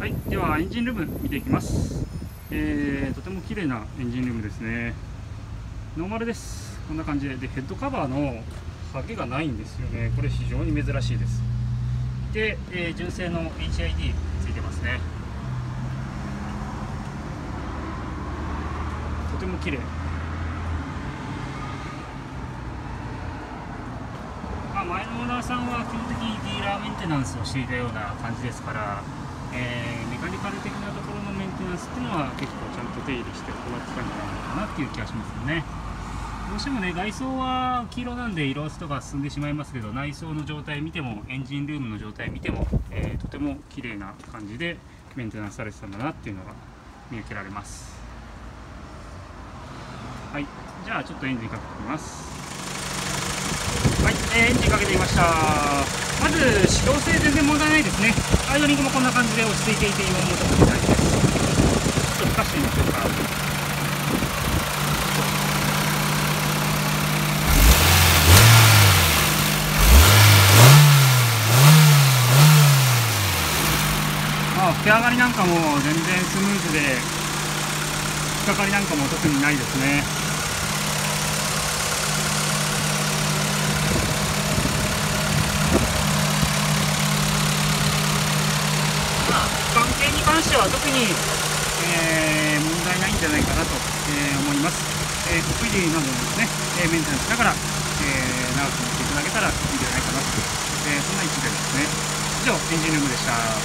はい、ではエンジンルーム見ていきます、えーとても綺麗なエンジンルームですね。ノーマルです。こんな感じで。でヘッドカバーのハゲがないんですよね。これ非常に珍しいです。で、えー純正の HID ついてますね。とても綺麗。まあ、前のオーナーさんは基本的にディーラーメンテナンスをしていたような感じですから、えーメカニカル的なところのメンテナンスっていうのは結構ちゃんと手入れして行ってたんじゃないのかなっていう気がしますよね。どうしてもね外装は黄色なんで色あせとか進んでしまいますけど内装の状態見てもエンジンルームの状態見ても、えーとても綺麗な感じでメンテナンスされてたんだなっていうのが見受けられます。はい。じゃあちょっとエンジンかけてみます。はい、えーエンジンかけてみました。まず始動性全然問題ないですね。アイドリングもこんな感じで落ち着いていて今のところ大丈夫ですちょっと吹かしてみましょうかまあ吹き上がりなんかも全然スムーズで引っかかりなんかも特にないですねまあ、関係に関しては特に、えー問題ないんじゃないかなと、えー思います。えー、得意などのですね、えーメンテナンスしながら、えー長く乗っていただけたらいいんじゃないかなと、えーそんな一例ですね。以上、エンジンルームでした。